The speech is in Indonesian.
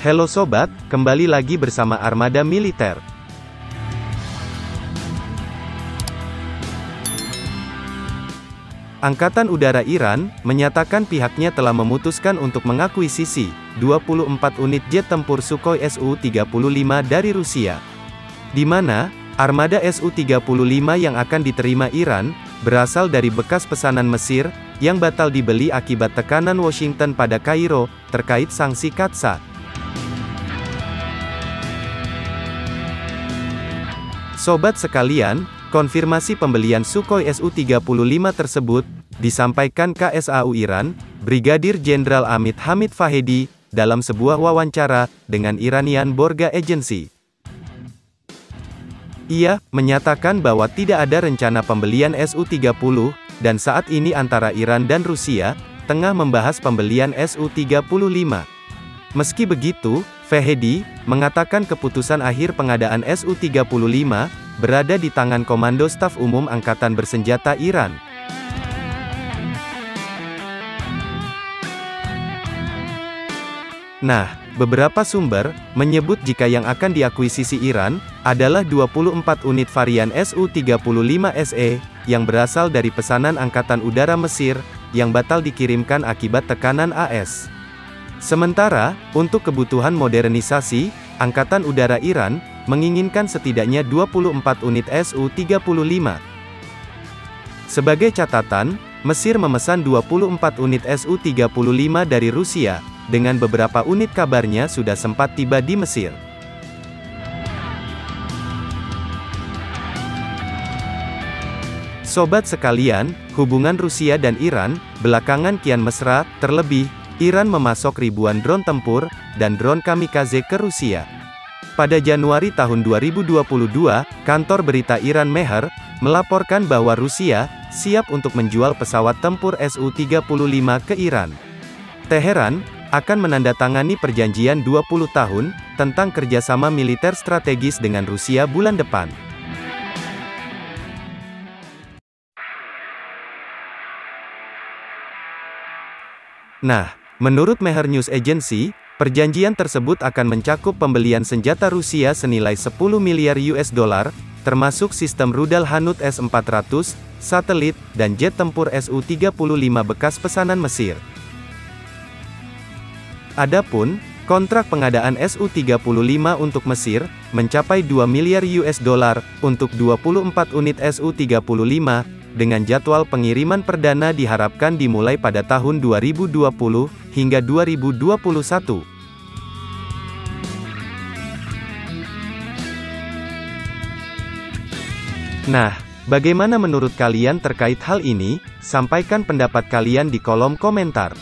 Halo sobat, kembali lagi bersama Armada Militer. Angkatan Udara Iran menyatakan pihaknya telah memutuskan untuk mengakuisisi 24 unit jet tempur Sukhoi Su-35 dari Rusia. Di mana armada Su-35 yang akan diterima Iran berasal dari bekas pesanan Mesir yang batal dibeli akibat tekanan Washington pada Kairo terkait sanksi Katsat. Sobat sekalian, Konfirmasi pembelian Sukhoi Su-35 tersebut, disampaikan KSAU Iran, Brigadir Jenderal Amit Hamid Fahedi, dalam sebuah wawancara, dengan Iranian Borga Agency. Ia, menyatakan bahwa tidak ada rencana pembelian Su-30, dan saat ini antara Iran dan Rusia, tengah membahas pembelian Su-35. Meski begitu, Fahedi, mengatakan keputusan akhir pengadaan Su-35, berada di tangan Komando Staf Umum Angkatan Bersenjata Iran. Nah, beberapa sumber menyebut jika yang akan diakuisisi Iran adalah 24 unit varian Su-35SE yang berasal dari pesanan Angkatan Udara Mesir yang batal dikirimkan akibat tekanan AS. Sementara, untuk kebutuhan modernisasi, Angkatan Udara Iran menginginkan setidaknya 24 unit Su-35. Sebagai catatan, Mesir memesan 24 unit Su-35 dari Rusia, dengan beberapa unit kabarnya sudah sempat tiba di Mesir. Sobat sekalian, hubungan Rusia dan Iran, belakangan kian mesra, terlebih, Iran memasok ribuan drone tempur, dan drone kamikaze ke Rusia. Pada Januari tahun 2022, kantor berita Iran Mehr, melaporkan bahwa Rusia, siap untuk menjual pesawat tempur Su-35 ke Iran. Teheran, akan menandatangani perjanjian 20 tahun, tentang kerjasama militer strategis dengan Rusia bulan depan. Nah, menurut Mehr News Agency, Perjanjian tersebut akan mencakup pembelian senjata Rusia senilai 10 miliar US dollar, termasuk sistem rudal Hanut S-400, satelit, dan jet tempur Su-35 bekas pesanan Mesir. Adapun, kontrak pengadaan Su-35 untuk Mesir, mencapai 2 miliar US dollar, untuk 24 unit Su-35, dengan jadwal pengiriman perdana diharapkan dimulai pada tahun 2020, hingga 2021. Nah, bagaimana menurut kalian terkait hal ini? Sampaikan pendapat kalian di kolom komentar.